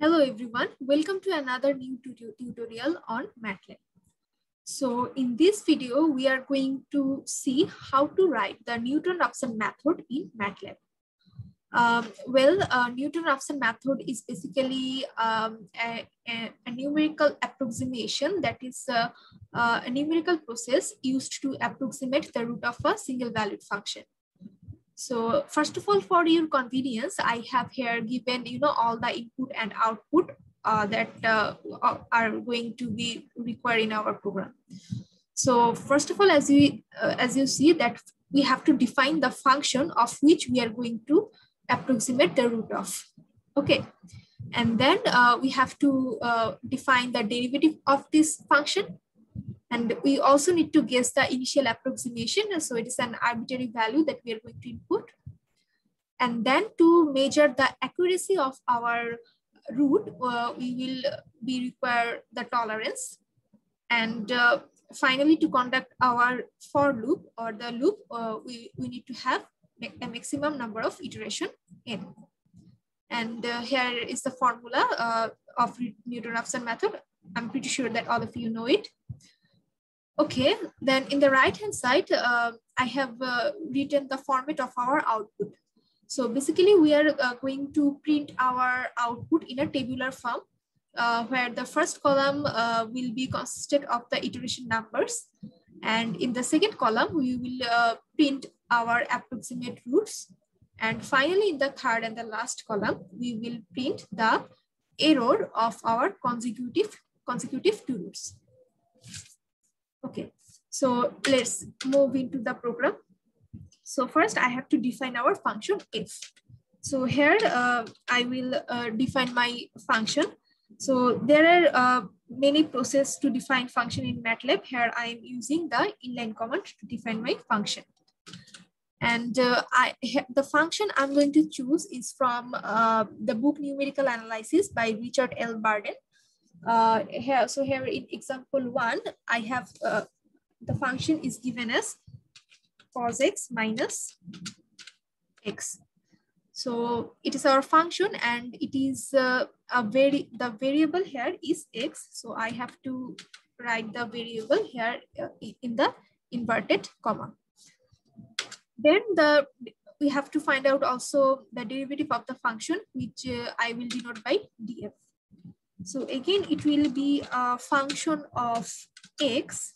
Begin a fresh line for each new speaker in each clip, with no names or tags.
Hello everyone, welcome to another new tutorial on MATLAB. So in this video, we are going to see how to write the Newton-Raphson method in MATLAB. Um, well, uh, Newton-Raphson method is basically um, a, a, a, numerical approximation that is uh, uh, a numerical process used to approximate the root of a single valued function. So first of all, for your convenience, I have here given, you know, all the input and output uh, that uh, are going to be required in our program. So first of all, as you, uh, as you see that we have to define the function of which we are going to approximate the root of, okay. And then uh, we have to uh, define the derivative of this function and we also need to guess the initial approximation. So it is an arbitrary value that we are going to input. And then to measure the accuracy of our root, uh, we will be require the tolerance. And uh, finally, to conduct our for loop or the loop, uh, we, we need to have a maximum number of iteration n. And uh, here is the formula uh, of Newton-Raphson method. I'm pretty sure that all of you know it. Okay, then in the right hand side, uh, I have uh, written the format of our output. So basically we are uh, going to print our output in a tabular form uh, where the first column uh, will be consisted of the iteration numbers. And in the second column, we will uh, print our approximate roots. And finally, in the third and the last column, we will print the error of our consecutive, consecutive two roots. Okay, so let's move into the program. So first I have to define our function if. So here uh, I will uh, define my function. So there are uh, many process to define function in MATLAB. Here I am using the inline command to define my function. And uh, I the function I'm going to choose is from uh, the book Numerical Analysis by Richard L. Burden uh, here, so here in example one, I have uh, the function is given as cos x minus x. So it is our function and it is uh, a very, the variable here is x. So I have to write the variable here uh, in the inverted comma. Then the we have to find out also the derivative of the function, which uh, I will denote by df. So again, it will be a function of x.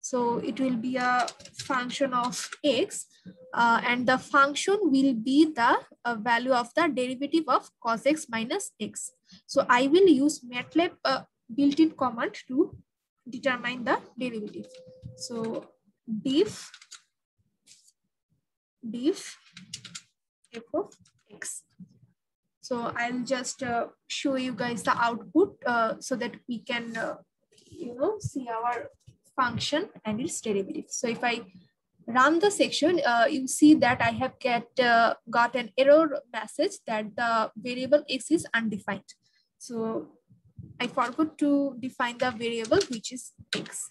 So it will be a function of x uh, and the function will be the uh, value of the derivative of cos x minus x. So I will use MATLAB uh, built-in command to determine the derivative. So diff, diff f of x. So I'll just uh, show you guys the output uh, so that we can, uh, you know, see our function and its derivative. So if I run the section, uh, you see that I have get uh, got an error message that the variable x is undefined. So I forgot to define the variable which is x.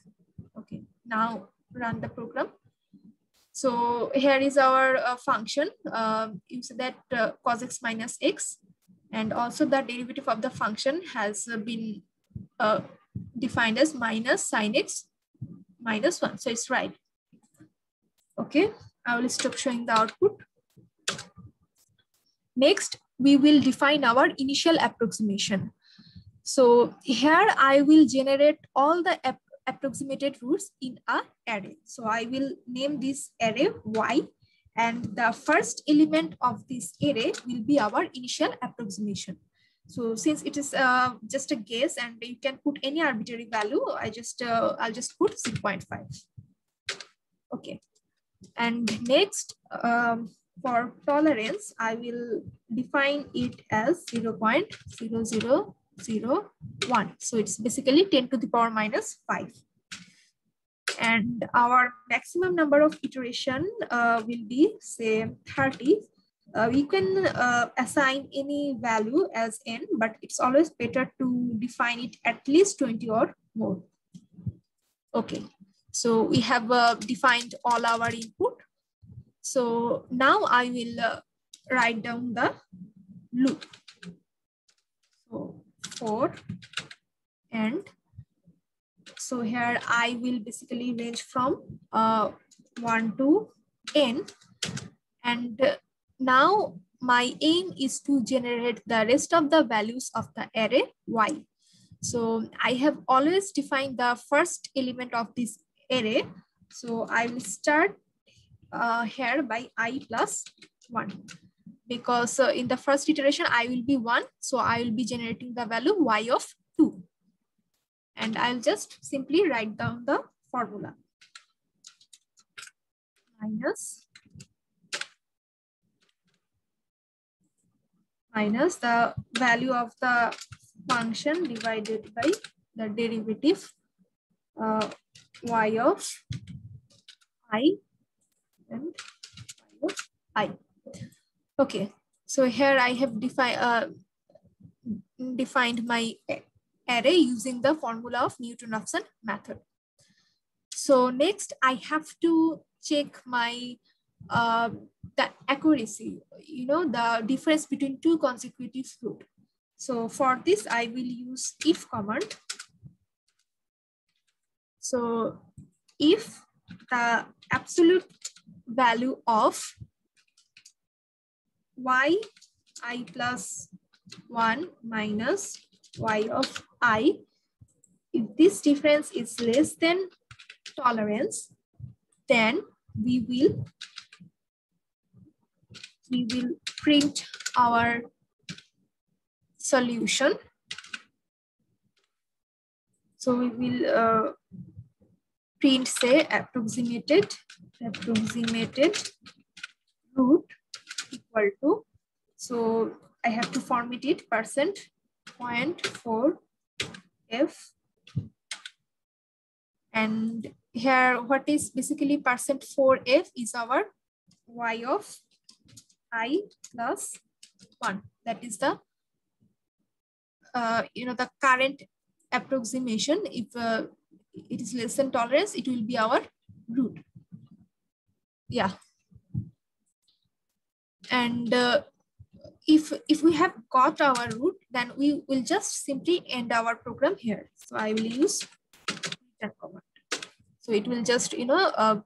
Okay, now run the program. So here is our uh, function. You see that uh, cos x minus x. And also the derivative of the function has been uh, defined as minus sine x minus 1. So it's right. Okay, I will stop showing the output. Next, we will define our initial approximation. So here I will generate all the approximated roots in a array. So I will name this array y and the first element of this array will be our initial approximation. So since it is uh, just a guess and you can put any arbitrary value, I just uh, I'll just put 6.5. Okay. And next, um, for tolerance, I will define it as 0 0.0001. So it's basically 10 to the power minus 5 and our maximum number of iteration uh, will be say 30 uh, we can uh, assign any value as n but it's always better to define it at least 20 or more. Okay. So we have uh, defined all our input. So now i will uh, write down the loop. So 4 and so here I will basically range from uh, 1 to n and now my aim is to generate the rest of the values of the array y. So I have always defined the first element of this array. So I will start uh, here by i plus 1 because uh, in the first iteration I will be 1. So I will be generating the value y of 2. And I'll just simply write down the formula. Minus minus the value of the function divided by the derivative uh, y of i and y of i. Okay, so here I have defined uh, defined my array using the formula of Newton-Raphson method. So next I have to check my uh, the accuracy, you know, the difference between two consecutive root. So for this, I will use if command. So if the absolute value of y i plus 1 minus y of i, if this difference is less than tolerance, then we will we will print our solution. So we will uh, print say approximated, approximated root equal to, so I have to format it percent point four F and here what is basically percent 4f is our y of i plus 1. That is the, uh, you know, the current approximation. If uh, it is less than tolerance, it will be our root. Yeah. And uh, if, if we have got our root, then we will just simply end our program here. So I will use return command. So it will just, you know, uh,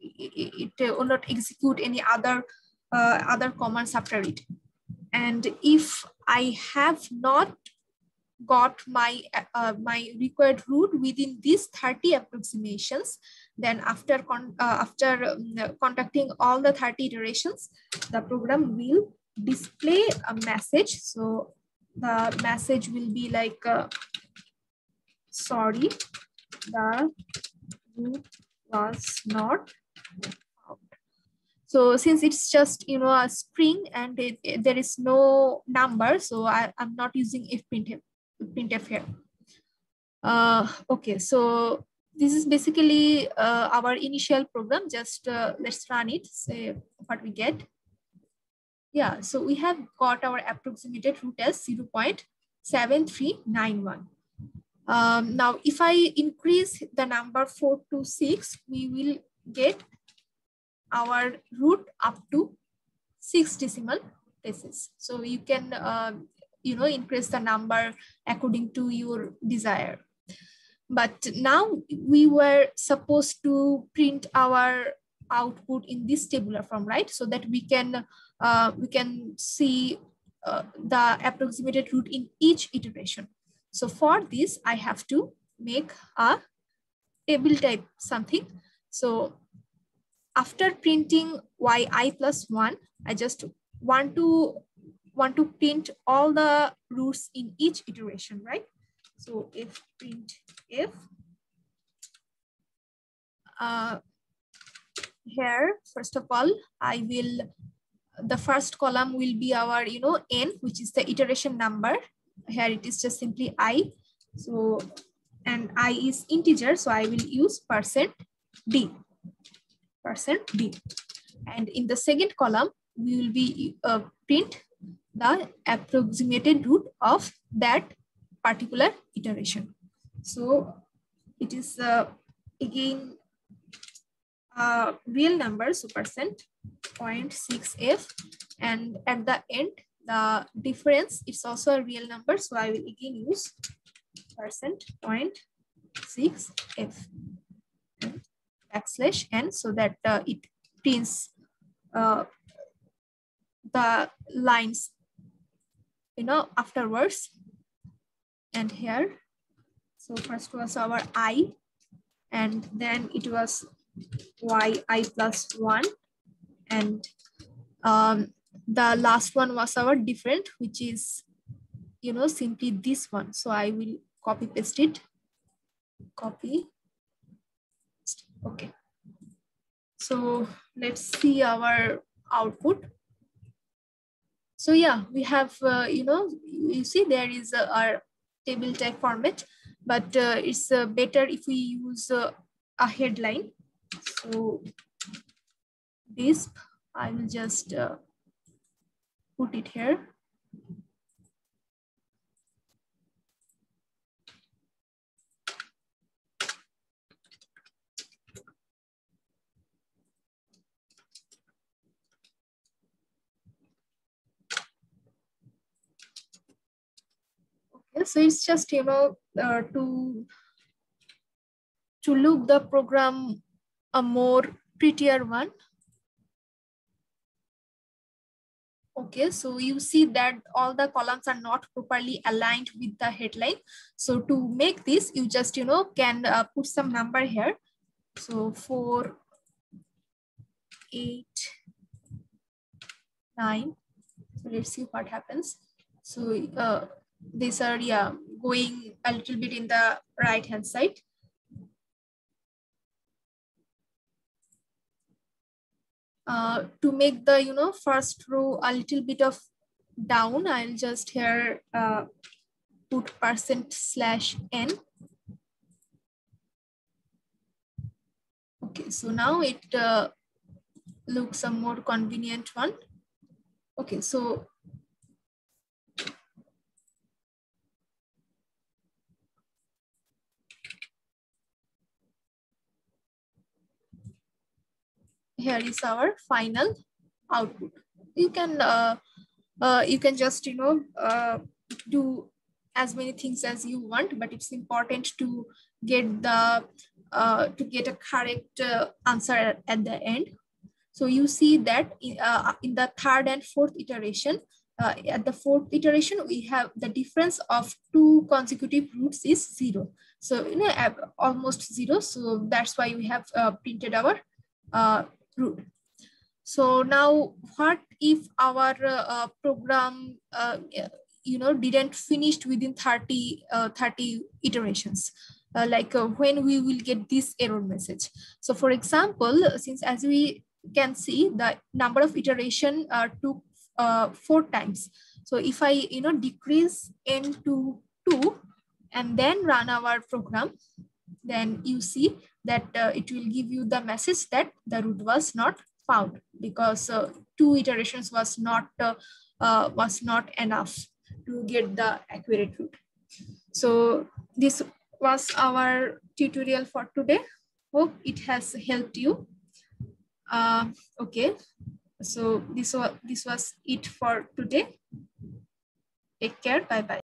it, it will not execute any other uh, other commands after it. And if I have not got my uh, my required root within these 30 approximations, then after con uh, after um, conducting all the 30 iterations, the program will display a message. So the message will be like, uh, sorry, the root was not so since it's just, you know, a string and it, it, there is no number, so I, I'm not using if printf, printf here. Uh, okay, so this is basically uh, our initial program. Just uh, let's run it, say what we get. Yeah, so we have got our approximated root as 0 0.7391. Um, now, if I increase the number 4 to 6, we will get our root up to six decimal places. So you can, uh, you know, increase the number according to your desire. But now we were supposed to print our output in this tabular form, right? So that we can uh, we can see uh, the approximated root in each iteration. So for this, I have to make a table type something. So after printing yi plus 1, I just want to want to print all the roots in each iteration, right? So if print if uh, here, first of all, I will, the first column will be our, you know, n, which is the iteration number. Here it is just simply i. So, and i is integer, so I will use percent d percent %d. And in the second column, we will be uh, print the approximated root of that particular iteration. So it is uh, again a real number, so percent 0.6f. And at the end, the difference, it's also a real number. So I will again use percent point six F backslash n so that uh, it prints uh, the lines, you know, afterwards. And here, so first was our i, and then it was y i plus one, and um, the last one was our different, which is, you know, simply this one. So I will copy paste it, copy, okay. So let's see our output. So yeah, we have, uh, you know, you see there is uh, our table type format, but uh, it's uh, better if we use uh, a headline. So this, I will just uh, put it here. So it's just you know uh, to to look the program a more prettier one Okay, so you see that all the columns are not properly aligned with the headline. So to make this, you just, you know, can uh, put some number here. So four, eight, nine. So let's see what happens. So uh, these are, yeah, going a little bit in the right hand side. Uh, to make the, you know, first row a little bit of down, I'll just here uh, put percent slash n. Okay, so now it uh, looks a more convenient one. Okay, so here is our final output. You can uh, uh, you can just you know uh, do as many things as you want, but it's important to get the uh, to get a correct uh, answer at the end. So you see that in, uh, in the third and fourth iteration, uh, at the fourth iteration, we have the difference of two consecutive roots is zero. So you know almost zero. So that's why we have uh, printed our uh, root. So now what if our uh, program, uh, you know, didn't finished within 30, uh, 30 iterations? Uh, like uh, when we will get this error message. So for example, since as we can see the number of iteration uh, took four times. So if I, you know, decrease n to two and then run our program, then you see that uh, it will give you the message that the root was not found because uh, two iterations was not uh, uh was not enough to get the accurate root. So this was our tutorial for today. Hope it has helped you. Uh, okay, so this was this was it for today. Take care. Bye bye.